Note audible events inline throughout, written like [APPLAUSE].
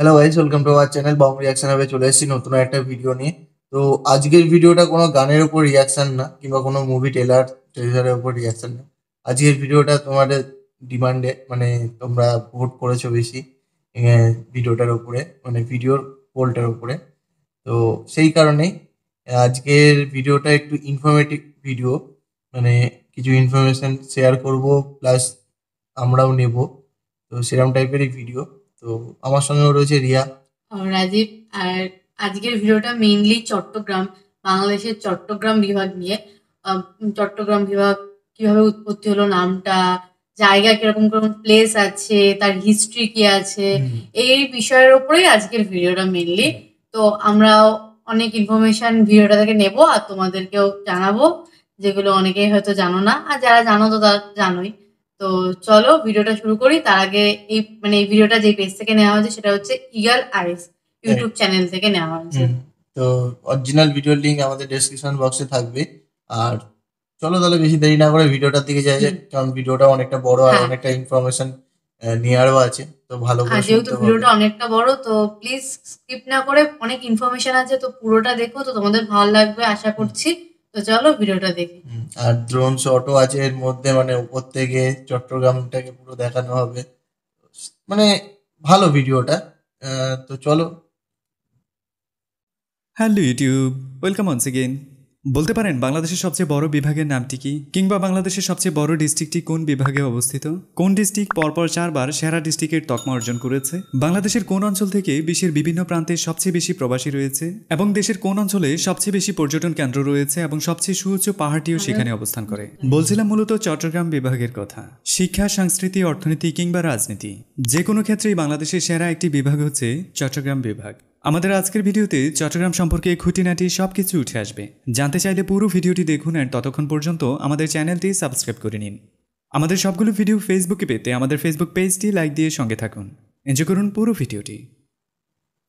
Hello guys welcome to our channel Bong reaction হবে চলে এসেছি নতুন একটা ভিডিও নিয়ে। তো আজকের ভিডিওটা কোনো গানের উপর রিয়াকশন না, কিংবা কোনো মুভি ট্রেলার ট্রেলারের উপর রিয়াকশন না। আজকের ভিডিওটা তোমাদের ডিমান্ডে মানে তোমরা ভোট করেছ বেশি ভিডিওটার উপরে মানে ভিডিওর পোলটার উপরে। তো সেই কারণেই, আজকের ভিডিওটা একটু ইনফরমেটিভ ভিডিও মানে কিছু ইনফরমেশন শেয়ার করব প্লাস আমরাও নেব। তো সেরকম টাইপেরই ভিডিও তো আমার সঙ্গেও রয়েছে রিয়া। রাজীব আর আজকের ভিডিওটা মেইনলি চট্টগ্রাম বাংলাদেশের চট্টগ্রাম বিভাগ নিয়ে। চট্টগ্রাম বিভাগ কীভাবে উৎপত্তি হলো নামটা জায়গা কীরকম কীরকম প্লেস আছে তার হিস্ট্রি কি আছে এই বিষয়ের উপরেই আজকের ভিডিওটা মেইনলি তো আমরাও অনেক ইনফরমেশন ভিডিওটা থেকে নেব আর তোমাদেরকেও জানাব যেগুলো অনেকেই হয়তো জানো না। আর যারা জানো তো তারা জানোই। তো চলো ভিডিওটা শুরু করি। তার আগে এই মানে এই ভিডিওটা যে পেজ থেকে নেওয়া হয়েছে সেটা হচ্ছে ইগাল আইস ইউটিউব চ্যানেল থেকে নেওয়া হয়েছে। তো অরিজিনাল ভিডিওর লিঙ্ক আমাদের ডেসক্রিপশন বক্সে থাকবে। আর চলো তাহলে বেশি দেরি না করে ভিডিওটার দিকে যাই যাক, কারণ ভিডিওটা অনেকটা বড় আর হ্যাঁ। অনেকটা ইনফরমেশন নেওয়ারও আছে তো ভালো করে যেহেতু ভিডিওটা অনেকটা বড় তো প্লিজ স্কিপ না করে অনেক ইনফরমেশন আছে তো পুরোটা দেখো তো তোমাদের ভালো লাগবে আশা করছি। তো চলো ভিডিওটা দেখি। আর ড্রোন শটও আছে এর মধ্যে মানে উপর থেকে চট্টগ্রামটাকে পুরো দেখানো হবে। মানে ভালো ভিডিওটা। আহ, তো চলো। Hello YouTube welcome once again বলতে পারেন বাংলাদেশের সবচেয়ে বড় বিভাগের নামটি কি? কিংবা বাংলাদেশের সবচেয়ে বড় ডিস্ট্রিক্টটি কোন বিভাগে অবস্থিত? কোন ডিস্ট্রিক্ট পরপর চারবার সেরা ডিস্ট্রিক্টের তকমা অর্জন করেছে? বাংলাদেশের কোন অঞ্চল থেকে বিশ্বের বিভিন্ন প্রান্তে সবচেয়ে বেশি প্রবাসী রয়েছে? এবং দেশের কোন অঞ্চলে সবচেয়ে বেশি পর্যটন কেন্দ্র রয়েছে এবং সবচেয়ে সুউচ্চ পাহাড়টিও সেখানে অবস্থান করে? বলছিলাম মূলত চট্টগ্রাম বিভাগের কথা। শিক্ষা সংস্কৃতি অর্থনীতি কিংবা রাজনীতি। যে কোনো ক্ষেত্রেই বাংলাদেশের সেরা একটি বিভাগ হচ্ছে চট্টগ্রাম বিভাগ। আমাদের আজকের ভিডিওতে চট্টগ্রাম সম্পর্কে খুঁটিনাটি সব কিছু উঠে আসবে। জানতে চাইলে পুরো ভিডিওটি দেখুন আর ততক্ষণ পর্যন্ত আমাদের চ্যানেলটি সাবস্ক্রাইব করে নিন। আমাদের সবগুলো ভিডিও ফেসবুকে পেতে আমাদের ফেসবুক পেজটি লাইক দিয়ে সঙ্গে থাকুন। এনজয় করুন পুরো ভিডিওটি।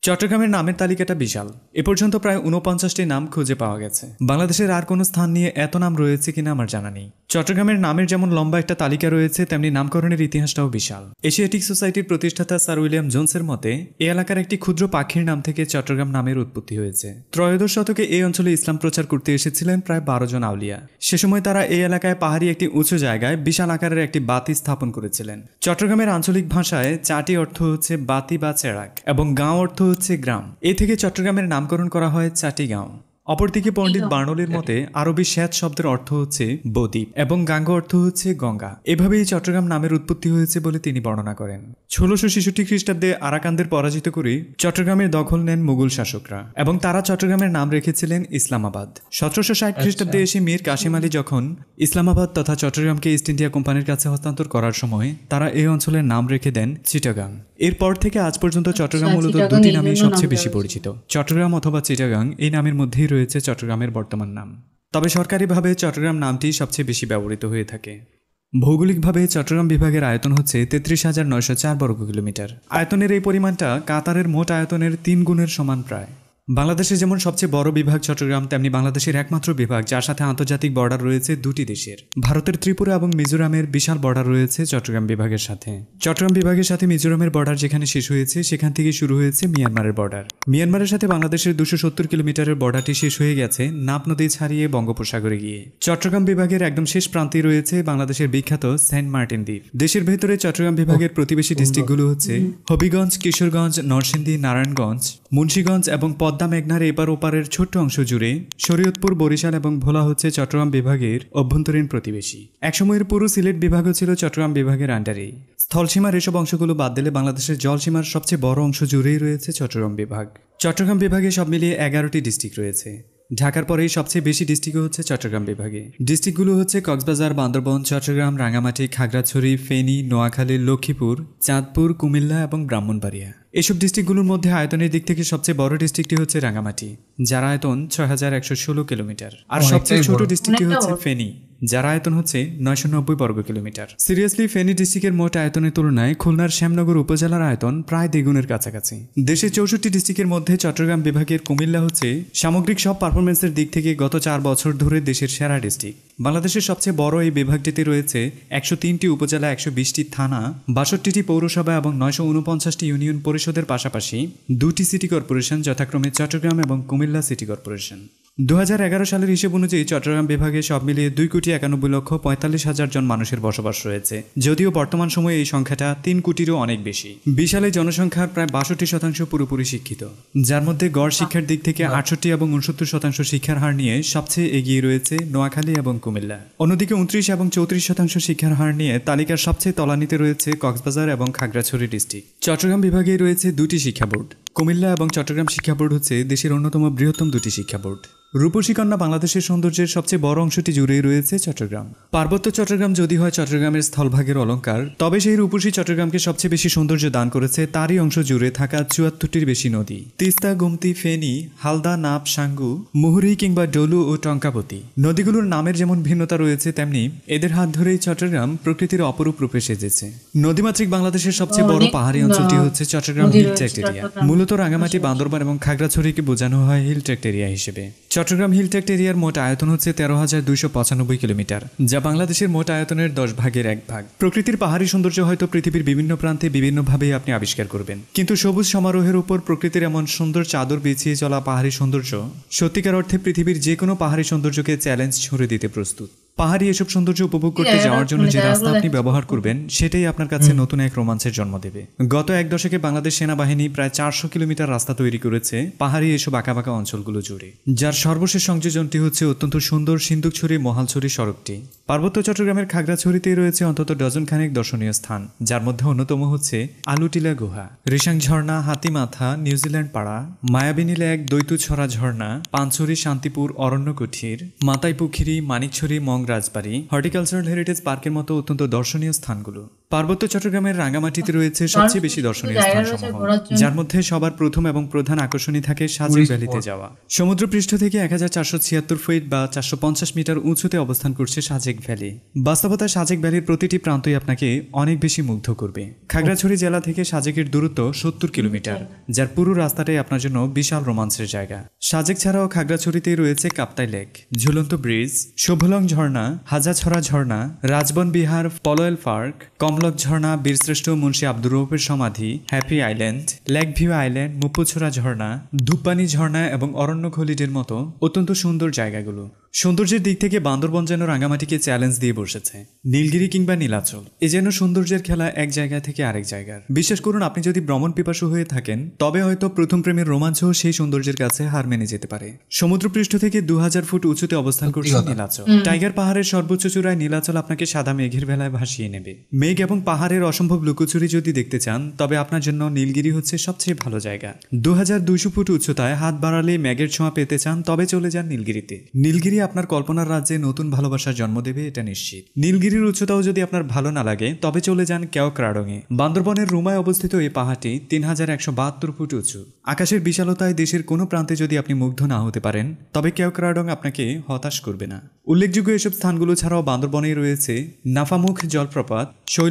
চট্টগ্রামের নামের তালিকাটা বিশাল। এ পর্যন্ত প্রায় উনপঞ্চাশটি নাম খুঁজে পাওয়া গেছে। বাংলাদেশের আর কোনো স্থান নিয়ে এত নাম রয়েছে কিনা আমার জানা নেই। চট্টগ্রামের নামের যেমন লম্বা একটা তালিকা রয়েছে, তেমনি নামকরণের ইতিহাসটাও বিশাল। এশিয়াটিক সোসাইটির প্রতিষ্ঠাতা স্যার উইলিয়াম জোনসের মতে, এ এলাকার একটি ক্ষুদ্র পাখির নাম থেকে চট্টগ্রাম নামের উৎপত্তি হয়েছে। ত্রয়োদশ শতকে এই অঞ্চলে ইসলাম প্রচার করতে এসেছিলেন প্রায় বারো জন আউলিয়া। সে সময় তারা এই এলাকায় পাহাড়ি একটি উঁচু জায়গায় বিশাল আকারের একটি বাতি স্থাপন করেছিলেন। চট্টগ্রামের আঞ্চলিক ভাষায় চাটি অর্থ হচ্ছে বাতি বা চেরাক এবং গাঁও অর্থ হচ্ছে গ্রাম। এ থেকে চট্টগ্রামের নামকরণ করা হয় চাটি গাঁও অপরদিকে পণ্ডিত বার্নলের মতে আরবি শ্যাত শব্দের অর্থ হচ্ছে বদ্বীপ এবং গাঙ্গ অর্থ হচ্ছে গঙ্গা। এভাবেই চট্টগ্রাম নামের উৎপত্তি হয়েছে বলে তিনি বর্ণনা করেন। ষোলোশো ছেষট্টি খ্রিস্টাব্দে আরাকানদের পরাজিত করে চট্টগ্রামের দখল নেন মুঘল শাসকরা এবং তারা চট্টগ্রামের নাম রেখেছিলেন ইসলামাবাদ। সতেরোশো ষাট খ্রিস্টাব্দে এসে মীর কাশিম আলী যখন ইসলামাবাদ তথা চট্টগ্রামকে ইস্ট ইন্ডিয়া কোম্পানির কাছে হস্তান্তর করার সময় তারা এই অঞ্চলের নাম রেখে দেন চিটাগাং। এরপর থেকে আজ পর্যন্ত চট্টগ্রাম মূলত দুটি নামেই সবচেয়ে বেশি পরিচিত। চট্টগ্রাম অথবা চিটাগাং এই নামের মধ্যেই রয়েছে চট্টগ্রামের বর্তমান নাম। তবে সরকারিভাবে চট্টগ্রাম নামটি সবচেয়ে বেশি ব্যবহৃত হয়ে থাকে। ভৌগোলিকভাবে চট্টগ্রাম বিভাগের আয়তন হচ্ছে তেত্রিশ হাজার নয়শো চার বর্গ কিলোমিটার আয়তনের এই পরিমাণটা কাতারের মোট আয়তনের তিন গুণের সমান প্রায়। বাংলাদেশের যেমন সবচেয়ে বড় বিভাগ চট্টগ্রাম তেমনি বাংলাদেশের একমাত্র বিভাগ যার সাথে আন্তর্জাতিক বর্ডার রয়েছে দুটি দেশের। ভারতের ত্রিপুরা এবং মিজোরামের বিশাল বর্ডার রয়েছে চট্টগ্রাম বিভাগের সাথে। চট্টগ্রাম বিভাগের সাথে মিজোরামের বর্ডার যেখানে শেষ হয়েছে সেখান থেকে শুরু হয়েছে মিয়ানমারের বর্ডার। মিয়ানমারের সাথে বাংলাদেশের দুশো সত্তর কিলোমিটারের বর্ডারটি শেষ হয়ে গেছে নাপ নদী ছাড়িয়ে বঙ্গোপসাগরে গিয়ে। চট্টগ্রাম বিভাগের একদম শেষ প্রান্তে রয়েছে বাংলাদেশের বিখ্যাত সেন্ট মার্টিন দ্বীপ। দেশের ভেতরে চট্টগ্রাম বিভাগের প্রতিবেশী ডিস্ট্রিক্টগুলো হচ্ছে হবিগঞ্জ কিশোরগঞ্জ নরসিংদী নারায়ণগঞ্জ মুন্সীগঞ্জ এবং পদ্মা মেঘনার এপার ওপারের ছোট্ট অংশ জুড়ে শরীয়তপুর, বরিশাল এবং ভোলা হচ্ছে চট্টগ্রাম বিভাগের অভ্যন্তরীণ প্রতিবেশী। একসময়ের পুরো সিলেট বিভাগও ছিল চট্টগ্রাম বিভাগের আন্ডারে স্থলসীমার এসব অংশগুলো বাদ দিলে বাংলাদেশের জলসীমার সবচেয়ে বড় অংশ জুড়েই রয়েছে চট্টগ্রাম বিভাগ। চট্টগ্রাম বিভাগে সব মিলিয়ে এগারোটি ডিস্ট্রিক্ট রয়েছে। ঢাকার পরেই সবচেয়ে বেশি ডিস্ট্রিক্ট হচ্ছে চট্টগ্রাম বিভাগে। ডিস্ট্রিক্টগুলো হচ্ছে কক্সবাজার বান্দরবন চট্টগ্রাম রাঙামাটি খাগড়াছড়ি ফেনী নোয়াখালী লক্ষ্মীপুর চাঁদপুর কুমিল্লা এবং ব্রাহ্মণবাড়িয়া। এসব ডিস্ট্রিক্টগুলোর মধ্যে আয়তনের দিক থেকে সবচেয়ে বড় ডিস্ট্রিক্টটি হচ্ছে রাঙামাটি যার আয়তন ছয় হাজার একশো ষোলো কিলোমিটার। আর সবচেয়ে ছোট ডিস্ট্রিক্টটি হচ্ছে। ফেনী। যার আয়তন হচ্ছে নয়শো নব্বই বর্গ কিলোমিটার। সিরিয়াসলি, ফেনী ডিস্ট্রিক্টের মোট আয়তনের তুলনায় খুলনার শ্যামনগর উপজেলার আয়তন প্রায় দ্বিগুণের কাছাকাছি। দেশের চৌষট্টি ডিস্ট্রিক্টের মধ্যে চট্টগ্রাম বিভাগের কুমিল্লা হচ্ছে সামগ্রিক সব পারফরমেন্সের দিক থেকে গত চার বছর ধরে দেশের সেরা ডিস্ট্রিক্ট। বাংলাদেশের সবচেয়ে বড় এই বিভাগটিতে রয়েছে একশো তিনটি উপজেলা, একশো বিশটি থানা, বাষট্টিটি পৌরসভা এবং নয়শো উনপঞ্চাশটি ইউনিয়ন পরিষদের পাশাপাশি দুটি সিটি কর্পোরেশন, যথাক্রমে চট্টগ্রাম এবং কুমিল্লা সিটি কর্পোরেশন। দু হাজার এগারো সালের হিসেব অনুযায়ী চট্টগ্রাম বিভাগে সব মিলিয়ে দুই কোটি একানব্বই লক্ষ পঁয়তাল্লিশ হাজার জন মানুষের বসবাস রয়েছে। যদিও বর্তমান সময়ে এই সংখ্যাটা তিন কোটিরও অনেক বেশি। বিশাল জনসংখ্যার প্রায় বাষট্টি শতাংশ পুরোপুরি শিক্ষিত। যার মধ্যে গড় শিক্ষার দিক থেকে আটষট্টি এবং উনসত্তর শতাংশ শিক্ষার হার নিয়ে সবচেয়ে এগিয়ে রয়েছে নোয়াখালী এবং কুমিল্লা। অন্যদিকে উনত্রিশ এবং চৌত্রিশ শতাংশ শিক্ষার হার নিয়ে তালিকার সবচেয়ে তলানিতে রয়েছে কক্সবাজার এবং খাগড়াছড়ি ডিস্ট্রিক্ট। চট্টগ্রাম বিভাগে রয়েছে দুটি শিক্ষা বোর্ড। কুমিল্লা এবং চট্টগ্রাম শিক্ষা বোর্ড হচ্ছে দেশের অন্যতম বৃহত্তম দুটি শিক্ষা বোর্ড। রূপসী কন্যা বাংলাদেশের সৌন্দর্যের সবচেয়ে বড় অংশটি জুড়েই রয়েছে চট্টগ্রাম। পার্বত্য চট্টগ্রাম যদি হয় চট্টগ্রামের স্থলভাগের অলঙ্কার তবে সেই রূপসী চট্টগ্রামকে সবচেয়ে বেশি সৌন্দর্য দান করেছে তারই অংশ জুড়ে থাকা চুয়াত্তরটির বেশি নদী। তিস্তা গুমতি ফেনী হালদা নাপ সাঙ্গু মুহুরি কিংবা ডলু ও টঙ্কাবতী নদীগুলোর নামের যেমন ভিন্নতা রয়েছে তেমনি এদের হাত ধরেই চট্টগ্রাম প্রকৃতির অপরূপ রূপে সেজেছে। নদীমাতৃক বাংলাদেশের সবচেয়ে বড় পাহাড়ি অঞ্চলটি হচ্ছে চট্টগ্রাম হিল রয়েছে ট্র্যাক্টেরিয়া মূলত রাঙামাটি বান্দরবান এবং খাগড়াছড়িকে বোঝানো হয় হিল ট্র্যাক্টেরিয়া হিসেবে। চট্টগ্রাম হিল এরিয়ার মোট আয়তন হচ্ছে তেরো হাজার দুইশো পঁচানব্বই কিলোমিটার, যা বাংলাদেশের মোট আয়তনের দশ ভাগের এক ভাগ। প্রকৃতির পাহাড়ি সৌন্দর্য হয়তো পৃথিবীর বিভিন্ন প্রান্তে বিভিন্নভাবেই আপনি আবিষ্কার করবেন। কিন্তু সবুজ সমারোহের উপর প্রকৃতির এমন সুন্দর চাদর বিছিয়ে চলা পাহাড়ি সৌন্দর্য সত্যিকার অর্থে পৃথিবীর যে কোনো পাহাড়ি সৌন্দর্যকে চ্যালেঞ্জ ছুঁড়ে দিতে প্রস্তুত। পাহাড়ি এসব সৌন্দর্য উপভোগ করতে যাওয়ার জন্য যে রাস্তা আপনি ব্যবহার করবেন সেটাই আপনার কাছে নতুন এক রোমাঞ্চের জন্ম দেবে। গত এক দশকে বাংলাদেশ সেনাবাহিনী প্রায় চারশো কিলোমিটার রাস্তা তৈরি করেছে পাহাড়ি এসব আঁকাবাঁকা অঞ্চলগুলো জুড়ে। যার সর্বশেষ সংযোজনটি হচ্ছে অত্যন্ত সুন্দর সিন্দুকছড়ি মহালছড়ি সড়কটি। পার্বত্য চট্টগ্রামের খাগড়াছড়িতেই রয়েছে অন্তত ডজন খানেক দর্শনীয় স্থান যার মধ্যে অন্যতম হচ্ছে আলুটিলা গুহা। রিসাং ঝর্ণা হাতিমাথা নিউজিল্যান্ড পাড়া মায়াবিনী লেক দৈতুছড়া ঝর্ণা পাঞ্চরি শান্তিপুর অরণ্য কুঠির মাতাই পুখিরি মানিকছড়ি মং রাজবাড়ি হর্টিকালচারাল হেরিটেজ পার্কের মতো অত্যন্ত দর্শনীয় স্থানগুলো। পার্বত্য চট্টগ্রামের রাঙ্গামাটিতে রয়েছে সবচেয়ে বেশি দর্শনীয় স্থান সমূহ যার মধ্যে সবার প্রথম এবং প্রধান আকর্ষণই থাকে সাজেক ভ্যালিতে। যাওয়া। সমুদ্রপৃষ্ঠ থেকে এক হাজার চারশো ছিয়াত্তর ফিট বা চারশো পঞ্চাশ মিটার উঁচুতে অবস্থান করছে সাজেক ভ্যালি। বাস্তবতা সাজেক ভ্যালির প্রতিটি প্রান্তই আপনাকে অনেক বেশি মুগ্ধ করবে। খাগড়াছড়ি জেলা থেকে সাজেকের দূরত্ব সত্তর কিলোমিটার যার পুরো রাস্তাটাই আপনার জন্য বিশাল রোমাঞ্চের জায়গা। সাজেক ছাড়াও খাগড়াছড়িতেই রয়েছে কাপ্তাই লেক ঝুলন্ত ব্রিজ শোভলং ঝর্ণা হাজাছড়া ঝর্ণা রাজবন বিহার পলয়েল পার্ক কমলক ঝর্ণা বীরশ্রেষ্ঠ মুন্সী আব্দুর রৌফের সমাধি happy island lake view island Mupuchhara ঝর্ণা ধূপপানি ঝর্ণা এবং অরণ্য খলিডের মতো অত্যন্ত সুন্দর জায়গাগুলো। সৌন্দর্যের দিক থেকে বান্দরবন যেন রাঙামাটিকে চ্যালেঞ্জ দিয়ে বসেছে। নীলগিরি কিংবা নীলাচল এ যেন সৌন্দর্যের খেলা এক জায়গা থেকে আরেক জায়গার। বিশ্বাস করুন আপনি যদি ভ্রমণ পিপাসু হয়ে থাকেন তবে হয়তো প্রথম প্রেমের রোমাঞ্চ সেই সৌন্দর্যের কাছে হার মেনে যেতে পারে। সমুদ্রপৃষ্ঠ থেকে দু হাজার ফুট উঁচুতে অবস্থান করছে নীলাচল। টাইগার পাহাড়ের সর্বোচ্চ চূড়ায় নীলাচল আপনাকে সাদা মেঘের বেলায় ভাসিয়ে নেবে। মেঘ এবং পাহাড়ের অসম্ভব লুকোচুরি যদি দেখতে চান, তবে আপনার জন্য নীলগিরি হচ্ছে সবচেয়ে ভালো জায়গা। দু হাজার দুইশো ফুট উচ্চতায় হাত বাড়ালে মেঘের ছোঁয়া পেতে চান, তবে চলে যান নীলগিরিতে। নীলগিরি আপনার কল্পনার রাজ্যে নতুন ভালোবাসার জন্ম দেবে, এটা নিশ্চিত। নীলগিরির উচ্চতাও যদি আপনার ভালো না লাগে, তবে চলে যান কেওক্রাডঙে বান্দরবনের রুমায় অবস্থিত এই পাহাড়টি তিন হাজার একশো বাহাত্তর ফুট উঁচু। আকাশের বিশালতায় দেশের কোনো প্রান্তে যদি আপনি মুগ্ধ না হতে পারেন, তবে কেওক্রাডং আপনাকে হতাশ করবে না। উল্লেখযোগ্য এসব স্থানগুলো ছাড়াও বান্দরবনেই রয়েছে নাফামুখ জলপ্রপাত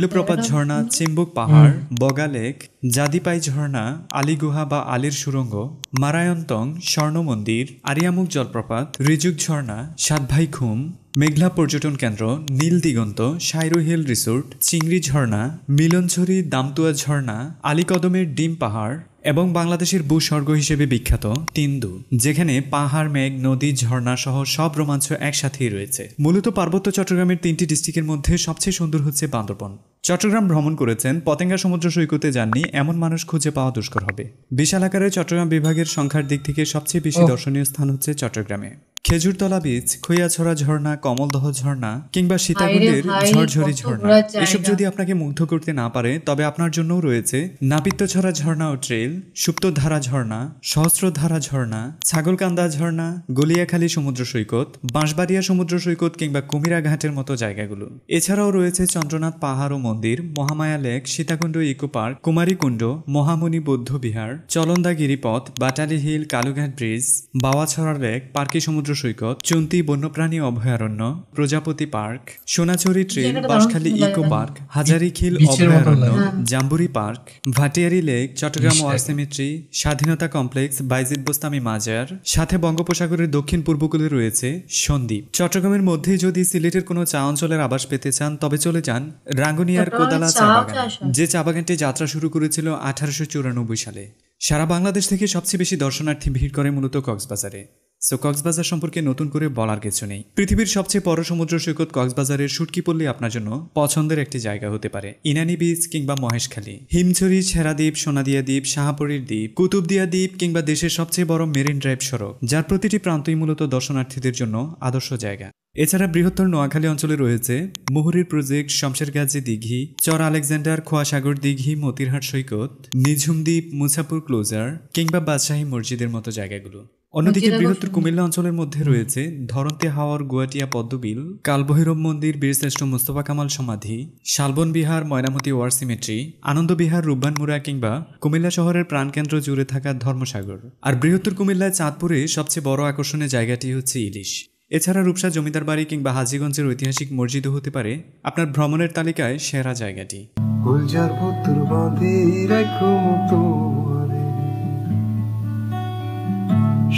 শৈলপ্রপাত ঝর্ণা চিম্বুক পাহাড় বগালেক জাদিপাই ঝর্ণা আলিগুহা বা আলির সুরঙ্গ মারায়ন্তং স্বর্ণ মন্দির আরিয়ামুখ জলপ্রপাত রিজুক ঝর্ণা সাতভাই খুম মেঘলা পর্যটন কেন্দ্র নীল দিগন্ত সাইরু হিল রিসোর্ট চিংড়ি ঝর্ণা মিলনছড়ি দামতুয়া ঝর্ণা আলীকদমের ডিম পাহাড় এবং বাংলাদেশের ভূস্বর্গ হিসেবে বিখ্যাত তিন্দু যেখানে পাহাড় মেঘ নদী ঝর্ণা সহ সব রোমাঞ্চ একসাথেই রয়েছে। মূলত পার্বত্য চট্টগ্রামের তিনটি ডিস্ট্রিক্টের মধ্যে সবচেয়ে সুন্দর হচ্ছে বান্দরবন। চট্টগ্রাম ভ্রমণ করেছেন পতেঙ্গা সমুদ্র সৈকতে যাননি এমন মানুষ খুঁজে পাওয়া দুষ্কর হবে। বিশাল আকারে চট্টগ্রাম বিভাগের সংখ্যার দিক থেকে সবচেয়ে বেশি দর্শনীয় স্থান হচ্ছে চট্টগ্রামে। খেজুরতলা বীচ খৈয়াছড়া ঝর্ণা কমলদহ ঝর্ণা কিংবা সীতাকুণ্ডের ঝরঝরি ঝর্ণা। এসব যদি আপনাকে মুগ্ধ করতে না পারে তবে আপনার জন্যও রয়েছে নাপিত্যছড়া ঝর্ণা ও ট্রেল সুপ্তধারা ঝর্ণা সহস্রধারা ঝর্ণা ছাগলকান্দা ঝর্ণা গলিয়াখালী সমুদ্র সৈকত বাঁশবাড়িয়া সমুদ্র সৈকত কিংবা কুমিরা ঘাটের মতো জায়গাগুলো। এছাড়াও রয়েছে চন্দ্রনাথ পাহাড় ও মন্দির Mahamaya lake Sitakunda eco park Kumarikunda Mahamuni বৌদ্ধ Bihar Chalanda গিরিপথ Batali hill Kalurghat bridge Bawachhara lake পার্কি সমুদ্র সৈকত চন্তি বন্যপ্রাণী অভয়ারণ্য প্রজাপতি park Sonajhuri train Banshkhali eco park Hazarikhil অভয়ারণ্য Jamburi park Bhatiari lake Chattogram war স্বাধীনতা কমপ্লেক্স বাইজিদ বোস্তামি মাজার সাথে বঙ্গোপসাগরের দক্ষিণ পূর্বকূলে রয়েছে সন্দ্বীপ। চট্টগ্রামের মধ্যে যদি সিলেটের কোনো চা অঞ্চলের আবাস পেতে চান তবে চলে যান রাঙ্গুনিয়ার কোদালা চা চা বাগান যে চা বাগানটি যাত্রা শুরু করেছিল আঠারোশো চুরানব্বই সালে। সারা বাংলাদেশ থেকে সবচেয়ে বেশি দর্শনার্থী ভিড় করে মূলত কক্সবাজারে। সো কক্সবাজার সম্পর্কে নতুন করে বলার কিছু নেই। পৃথিবীর সবচেয়ে বড় সমুদ্র সৈকত কক্সবাজারের শুটকি পল্লী আপনার জন্য পছন্দের একটি জায়গা হতে পারে। ইনানি বিচ কিংবা মহেশখালী। হিমছড়ি, ছেড়াদ্বীপ, সোনাদিয়া দ্বীপ, শাহপুরীর দ্বীপ, কুতুবদিয়া দ্বীপ কিংবা দেশের সবচেয়ে বড় মেরিন ড্রাইভ সড়ক, যার প্রতিটি প্রান্তই মূলত দর্শনার্থীদের জন্য আদর্শ জায়গা। এছাড়া বৃহত্তর নোয়াখালী অঞ্চলে রয়েছে মুহুরীর প্রজেক্ট শমশেরগাজী দিঘি, চর আলেকজান্ডার খোয়াসাগর দিঘি, মতিরহাট সৈকত, নিঝুম দ্বীপ মুসাপুর ক্লোজার কিংবা বাদশাহী মসজিদের মতো জায়গাগুলো। অন্যদিকে বৃহত্তর কুমিল্লা অঞ্চলের মধ্যে রয়েছে ধরন্তে হাওয়ার গুয়াটিয়া পদ্মবিল কালভৈরব মন্দির বীরশ্রেষ্ঠ মোস্তফা কামাল সমাধি শালবন বিহার ময়নামতি ওয়ার সিমেট্রি আনন্দ আনন্দবিহার রূপবানমুড়া কিংবা কুমিল্লা শহরের প্রাণকেন্দ্র জুড়ে থাকা ধর্মসাগর। আর বৃহত্তর কুমিল্লায় চাঁদপুরে সবচেয়ে বড় আকর্ষণের জায়গাটি হচ্ছে ইলিশ। এছাড়া রূপসা জমিদার বাড়ি কিংবা হাজিগঞ্জের ঐতিহাসিক মসজিদও হতে পারে আপনার ভ্রমণের তালিকায় সেরা জায়গাটি।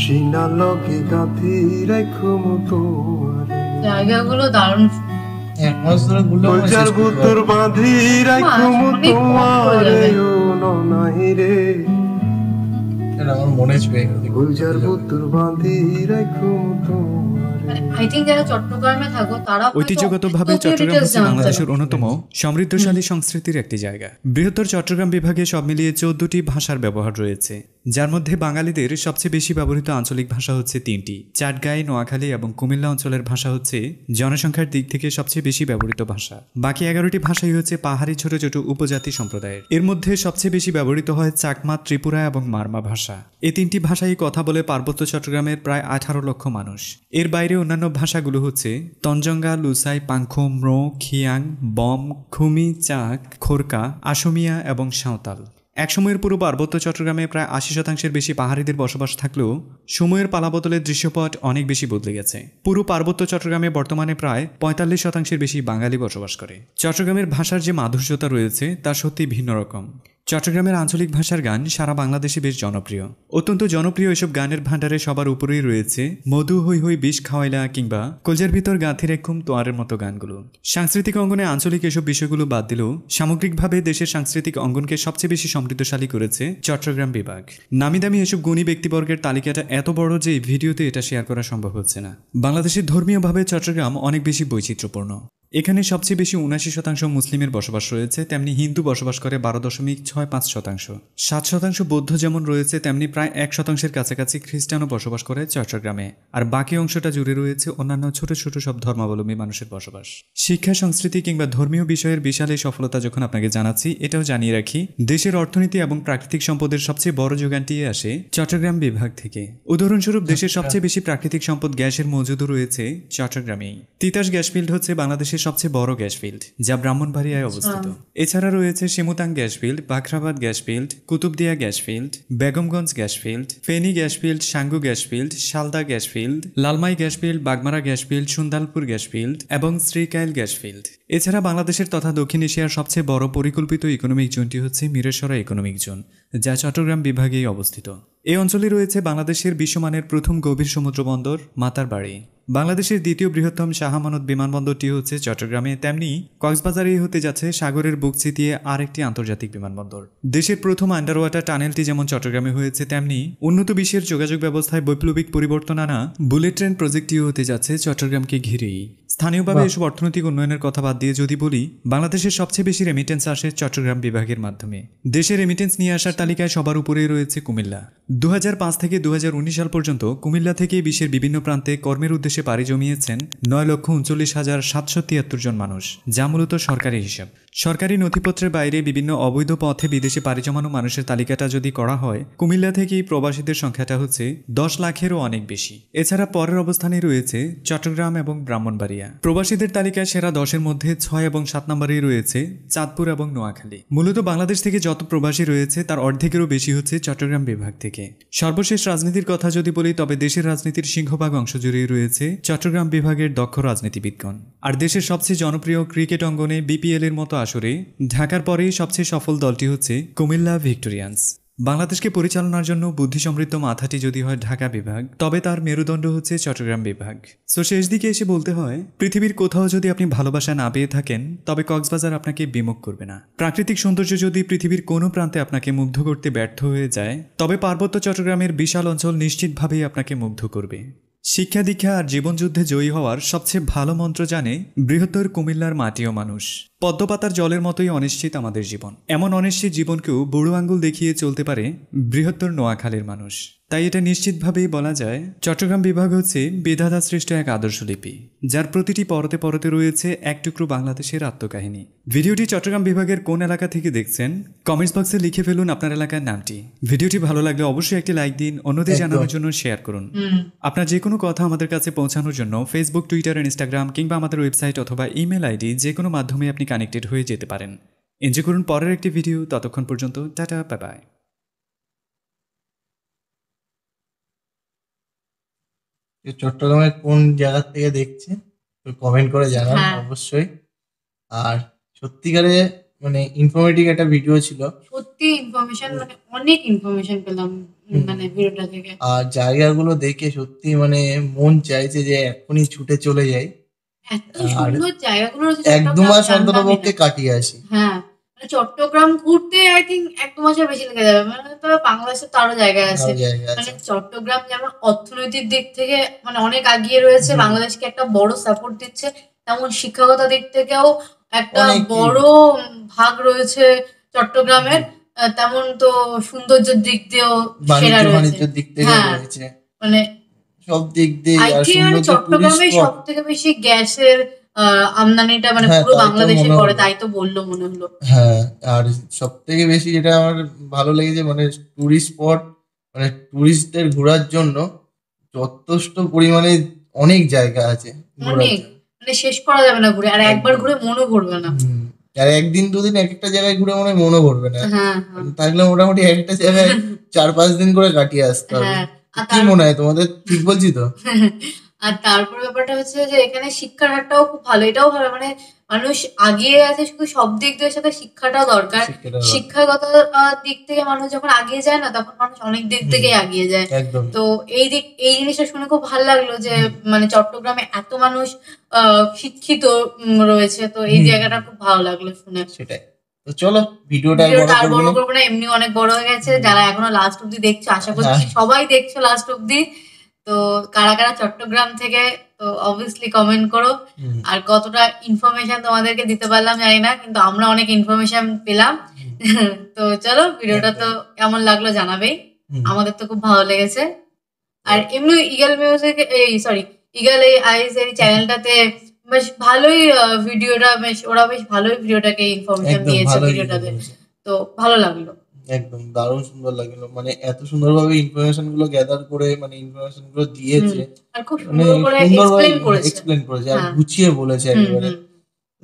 সিনা লগে গাথি রাখো মতো জায়গাগুলো দারুণ। মনে হয় পারব। বাঁধি রাখো পড়ে যাবে। ও নাই রে। মনে ছুঁয়ে গুলজার পুতুর বাঁধি রাখো তোমারে আই থিঙ্ক যারা চট্টগ্রামে থাকো তারা ঐতিহ্যগতভাবে চট্টগ্রাম হচ্ছে বাংলাদেশের অন্যতম সমৃদ্ধশালী সংস্কৃতির একটি জায়গা। বৃহত্তর চট্টগ্রাম বিভাগে সব মিলিয়ে চোদ্দটি ভাষার ব্যবহার রয়েছে। যার মধ্যে বাঙালিদের সবচেয়ে বেশি ব্যবহৃত আঞ্চলিক ভাষা হচ্ছে তিনটি। চাটগাঁই নোয়াখালী এবং কুমিল্লা অঞ্চলের ভাষা হচ্ছে জনসংখ্যার দিক থেকে সবচেয়ে বেশি ব্যবহৃত ভাষা। বাকি এগারোটি ভাষাই হচ্ছে পাহাড়ি ছোট ছোট উপজাতি সম্প্রদায়ের। এর মধ্যে সবচেয়ে বেশি ব্যবহৃত হয় চাকমা ত্রিপুরা এবং মারমা ভাষা। এই তিনটি ভাষাই কথা বলে পার্বত্য চট্টগ্রামের প্রায় আঠারো লক্ষ মানুষ। এর বাইরে অন্যান্য ভাষাগুলো হচ্ছে তঞ্জঙ্গা, লুসাই, পাংখো, ম্রো, খিয়াং, বম, খুমি, চাক, খোরকা আসামিয়া এবং সাঁওতাল। একসময়ের পুরো পার্বত্য চট্টগ্রামে প্রায় আশি শতাংশের বেশি পাহাড়িদের বসবাস থাকলেও সময়ের পালাবদলের দৃশ্যপট অনেক বেশি বদলে গেছে। পুরো পার্বত্য চট্টগ্রামে বর্তমানে প্রায় পঁয়তাল্লিশ শতাংশের বেশি বাঙালি বসবাস করে। চট্টগ্রামের ভাষার যে মাধুর্যতা রয়েছে তা সত্যি ভিন্ন রকম। চট্টগ্রামের আঞ্চলিক ভাষার গান সারা বাংলাদেশে বেশ জনপ্রিয়। অত্যন্ত জনপ্রিয় এসব গানের ভাণ্ডারে সবার উপরেই রয়েছে মধু হই হই বিষ খাওয়াইলা কিংবা কলজার ভিতর গাঁথি রেখুম তোয়ারের মতো গানগুলো। সাংস্কৃতিক অঙ্গনে আঞ্চলিক এসব বিষয়গুলো বাদ দিলেও সামগ্রিকভাবে দেশের সাংস্কৃতিক অঙ্গনকে সবচেয়ে বেশি সমৃদ্ধশালী করেছে চট্টগ্রাম বিভাগ। নামি দামি এসব গুণী ব্যক্তিবর্গের তালিকাটা এত বড় যে এই ভিডিওতে এটা শেয়ার করা সম্ভব হচ্ছে না। বাংলাদেশের ধর্মীয়ভাবে চট্টগ্রাম অনেক বেশি বৈচিত্র্যপূর্ণ। এখানে সবচেয়ে বেশি উনাশি শতাংশ মুসলিমের বসবাস রয়েছে তেমনি হিন্দু বসবাস করে বারো দশমিক ছয় পাঁচ শতাংশ। সাত শতাংশ বৌদ্ধ যেমন রয়েছে তেমনি প্রায় এক শতাংশের কাছাকাছি খ্রিস্টানও বসবাস করে চট্টগ্রামে। আর বাকি অংশটা জুড়ে রয়েছে অন্যান্য ছোট ছোট সব ধর্মাবলম্বী মানুষের বসবাস। শিক্ষা সংস্কৃতি কিংবা ধর্মীয় বিষয়ের বিশাল এই সফলতা যখন আপনাকে জানাচ্ছি এটাও জানিয়ে রাখি দেশের অর্থনীতি এবং প্রাকৃতিক সম্পদের সবচেয়ে বড় যোগানটি আসে চট্টগ্রাম বিভাগ থেকে। উদাহরণস্বরূপ দেশের সবচেয়ে বেশি প্রাকৃতিক সম্পদ গ্যাসের মজুদও রয়েছে চট্টগ্রামেই। তিতাস গ্যাস ফিল্ড হচ্ছে বাংলাদেশের সবচেয়ে বড় গ্যাস ফিল্ড যা ব্রাহ্মণবাড়িয়ায় অবস্থিত এছাড়া রয়েছে Semutang gas field Bakhrabad gas field Kutubdia gas field Begumganj gas field Feni gas field Sangu gas field Salda gas field Lalmai gas field Bagmara gas field Sundalpur gas field এবং Srikail gas field এছাড়া বাংলাদেশের তথা দক্ষিণ এশিয়ার সবচেয়ে বড় পরিকল্পিত economic জোনটি হচ্ছে মিরেশ্বরা ইকোনমিক জোন যা চট্টগ্রাম বিভাগেই অবস্থিত এই অঞ্চলে রয়েছে বাংলাদেশের বিশ্বমানের প্রথম গভীর সমুদ্র বন্দর মাতার বাড়ি বাংলাদেশের দ্বিতীয় বৃহত্তম শাহমানত বিমানবন্দরটি হচ্ছে চট্টগ্রামে তেমনি কক্সবাজারেই হতে যাচ্ছে সাগরের বুক চিতিয়ে আরেকটি আন্তর্জাতিক বিমানবন্দর। দেশের প্রথম আন্ডার ওয়াটার টানেলটি যেমন চট্টগ্রামে হয়েছে তেমনি উন্নত বিশ্বের যোগাযোগ ব্যবস্থায় বৈপ্লবিক পরিবর্তন আনা বুলেট ট্রেন প্রজেক্টটিও হতে যাচ্ছে চট্টগ্রামকে ঘিরেই। স্থানীয়ভাবে এসব অর্থনৈতিক উন্নয়নের কথা বাদ দিয়ে যদি বলি বাংলাদেশের সবচেয়ে বেশি রেমিটেন্স আসে চট্টগ্রাম বিভাগের মাধ্যমে। দেশে রেমিটেন্স নিয়ে আসার তালিকায় সবার উপরেই রয়েছে কুমিল্লা। দু হাজার পাঁচ থেকে দু হাজার উনিশ সাল পর্যন্ত কুমিল্লা থেকে বিশ্বের বিভিন্ন প্রান্তে কর্মের উদ্দেশ্যে পাড়ি জমিয়েছেন নয় লক্ষ উনচল্লিশ হাজার সাতশো তিয়াত্তর জন মানুষ, যা মূলত সরকারি হিসাব। সরকারি নথিপত্রের বাইরে বিভিন্ন অবৈধ পথে বিদেশে পাড়ি জমানো মানুষের তালিকাটা যদি করা হয়, কুমিল্লা থেকে প্রবাসীদের সংখ্যাটা হচ্ছে দশ লাখেরও অনেক বেশি। এছাড়া পরের অবস্থানে রয়েছে চট্টগ্রাম এবং ব্রাহ্মণবাড়িয়া। প্রবাসীদের তালিকায় সেরা দশের মধ্যে ছয় এবং সাত নম্বরে রয়েছে চাঁদপুর এবং নোয়াখালী। মূলত বাংলাদেশ থেকে যত প্রবাসী রয়েছে, তার অর্ধেকেরও বেশি হচ্ছে চট্টগ্রাম বিভাগ থেকে। সর্বশেষ রাজনীতির কথা যদি বলি, তবে দেশের রাজনীতির সিংহভাগ অংশ জুড়ে রয়েছে চট্টগ্রাম বিভাগের দক্ষ রাজনীতিবিদগণ। আর দেশের সবচেয়ে জনপ্রিয় ক্রিকেট অঙ্গনে বিপিএল এর মতো আসরে ঢাকার পরেই সবচেয়ে সফল দলটি হচ্ছে কুমিল্লা ভিক্টোরিয়ান্স। বাংলাদেশকে পরিচালনার জন্য বুদ্ধিসমৃদ্ধ মাথাটি যদি হয় ঢাকা বিভাগ, তবে তার মেরুদণ্ড হচ্ছে চট্টগ্রাম বিভাগ। সো শেষ দিকে এসে বলতে হয়, পৃথিবীর কোথাও যদি আপনি ভালোবাসা না পেয়ে থাকেন, তবে কক্সবাজার আপনাকে বিমুখ করবে না। প্রাকৃতিক সৌন্দর্য যদি পৃথিবীর কোনো প্রান্তে আপনাকে মুগ্ধ করতে ব্যর্থ হয়ে যায়, তবে পার্বত্য চট্টগ্রামের বিশাল অঞ্চল নিশ্চিতভাবেই আপনাকে মুগ্ধ করবে। শিক্ষা দীক্ষা আর জীবনযুদ্ধে জয়ী হওয়ার সবচেয়ে ভালো মন্ত্র জানে বৃহত্তর কুমিল্লার মাটিও মানুষ। পদ্মপাতার জলের মতোই অনিশ্চিত আমাদের জীবন। এমন অনিশ্চিত জীবনকেও বুড়ো আঙ্গুল দেখিয়ে চলতে পারে বৃহত্তর নোয়াখালীর মানুষ। তাই এটা নিশ্চিতভাবেই বলা যায় চট্টগ্রাম বিভাগ হচ্ছে বিধাতা সৃষ্ট এক আদর্শ লিপি যার প্রতিটি পরতে পরতে রয়েছে এক টুকরো বাংলাদেশের আত্মকাহিনী। ভিডিওটি চট্টগ্রাম বিভাগের কোন এলাকা থেকে দেখছেন কমেন্টস বক্সে লিখে ফেলুন আপনার এলাকার নামটি। ভিডিওটি ভালো লাগলে অবশ্যই একটি লাইক দিন অন্যদের জানানোর জন্য শেয়ার করুন। আপনার যে কোনো কথা আমাদের কাছে পৌঁছানোর জন্য ফেসবুক টুইটার ইনস্টাগ্রাম কিংবা আমাদের ওয়েবসাইট অথবা ইমেল আইডি যে কোনো মাধ্যমে আপনি কানেক্টেড হয়ে যেতে পারেন। এনজয় করুন পরের একটি ভিডিও ততক্ষণ পর্যন্ত টাটা বাই বাই চট্টগ্রামের কোন জায়গা থেকে দেখছে তো কমেন্ট করে জানান হ্যাঁ। অবশ্যই। আর সত্যিকারে মানে ইনফরমেটিভ একটা ভিডিও ছিল। সত্যি ইনফরমেশন মানে অনেক ইনফরমেশন পেলাম মানে ভিডিওটা থেকে আর জায়গাগুলো দেখে সত্যি মানে মন চাইছে যে এখনই ছুটে চলে যাই। এত সুন্দর জায়গাগুলো এক দু চট্টগ্রাম মাস জানতামই পক্ষে কাটিয়ে আসি। হ্যাঁ মানে চট্টগ্রাম ঘুরতে আই থিঙ্ক এক দু মাসের বেশি লেগে যাবে। মানে তো বাংলাদেশে তো আরও জায়গা আছে। মানে চট্টগ্রাম যেমন অর্থনৈতিক দিক থেকে মানে অনেক আগিয়ে রয়েছে বাংলাদেশকে একটা বড় সাপোর্ট দিচ্ছে। তেমন শিক্ষাগত দিক থেকেও একটা বড় ভাগ রয়েছে চট্টগ্রামের। তেমন তো সৌন্দর্যের দিক দিয়েও সেরা রয়েছে। দিক থেকে হ্যাঁ। রয়েছে। মানে সব দিক দিয়ে মানে চট্টগ্রামে সব থেকে বেশি গ্যাসের আমদানিটা মানে হ্যাঁ, পুরো বাংলাদেশে করে তাই তো বলল মনে হলো। হ্যাঁ আর সব থেকে বেশি যেটা আমার ভালো লেগেছে মানে টুরিস্ট স্পট মানে টুরিস্টদের ঘোরার জন্য যথেষ্ট পরিমাণে অনেক জায়গা আছে অনেক। মানে শেষ করা যাবে না ঘুরে আর একবার ঘুরে মনও ভরবে না। আর একদিন দুদিন এক একটা জায়গায় ঘুরে মনে হয় মনও ভরবে না। হ্যাঁ হ্যাঁ। থাকলে মোটামুটি একটা জায়গায় [LAUGHS] চার পাঁচ দিন করে কাটিয়ে আসতে হবে। কি মনে হয় তোমাদের? ঠিক বলছি তো? [LAUGHS] আর তারপর ব্যাপারটা হচ্ছে যে এখানে শিক্ষার হারটাও খুব ভালো এটাও ভালো। মানে মানুষ আগিয়ে আছে শুধু সব দিক দিয়ে সাথে শিক্ষাটাও দরকার। শিক্ষাগত দিক থেকে মানুষ যখন আগিয়ে যায় না তখন মানুষ অনেক দিক। থেকে আগিয়ে যায়। তো এই দিক এই জিনিসটা শুনে খুব ভালো লাগল যে মানে চট্টগ্রামে এত মানুষ আহ, শিক্ষিত রয়েছে। তো এই জায়গাটা খুব ভালো লাগল শুনে। সেটাই। তো চলো ভিডিওটা আর বড় করব না। এমনি অনেক বড় হয়ে গেছে। যারা এখনও লাস্ট অব্দি দেখছ আশা করছি হ্যাঁ। সবাই দেখছ লাস্ট অব্দি তো কারা কারা চট্টগ্রাম থেকে তো অবভিয়াসলি কমেন্ট করো। আর কতটা ইনফরমেশন তোমাদেরকে দিতে পারলাম জানি না কিন্তু আমরা অনেক ইনফরমেশন পেলাম। [LAUGHS] তো চলো ভিডিওটা তো কেমন লাগল জানাবেই। আমাদের তো খুব ভালো লেগেছে। আর এমনি ইগল মিউজিক এই সরি ইগল এই আইস এই চ্যানেলটাতে বেশ ভালোই ভিডিওটা বেশ ওরা বেশ ভালোই ভিডিওটাকে ইনফরমেশন দিয়েছে ভিডিওটাতে। তো ভালো লাগল। একদম দারুণ সুন্দর লাগল। মানে এত সুন্দরভাবে ইনফরমেশনগুলো গ্যাদার করে মানে ইনফরমেশনগুলো দিয়েছে। আর খুব মানে সুন্দর করে এক্সপ্লেন করেছে। এক্সপ্লেন করেছে আর হ্যাঁ। গুছিয়ে বলেছে একেবারে।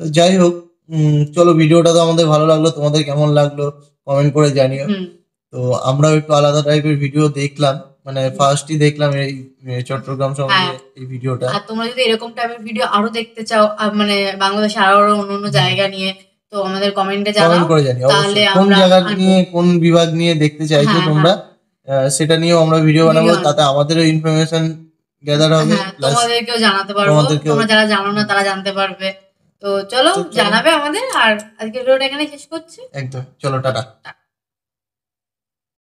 যাই হোক উম, চলো ভিডিওটা তো আমাদের ভালো লাগল। তোমাদের কেমন লাগল কমেন্ট করে জানিও। তো আমরাও একটু আলাদা টাইপের ভিডিও দেখলাম। মানে ফার্স্টই দেখলাম এই চট্টগ্রাম সম্বন্ধে হ্যাঁ। এই ভিডিওটা। আর তোমরা যদি এরকম টাইপের ভিডিও আরও দেখতে চাও মানে বাংলাদেশে আরও আরও অন্য অন্য জায়গা নিয়ে তো আমাদের কমেন্টে জানাও। করে তাহলে অবশ্যই। কোন জায়গা নিয়ে কোন বিভাগ নিয়ে দেখতে চাইছো হ্যাঁ, তোমরা সেটা নিয়েও আমরা ভিডিও বানাবো তাতে আমাদেরও ইনফরমেশন গ্যাদার হবে হ্যাঁ তোমাদেরকেও জানাতে পারব। তোমরা যারা জানো না তারা জানতে পারবে। তো চলো জানাবে আমাদের আর আজকে ভিডিওটা এখানে শেষ করছি। একদম। চলো টাটা।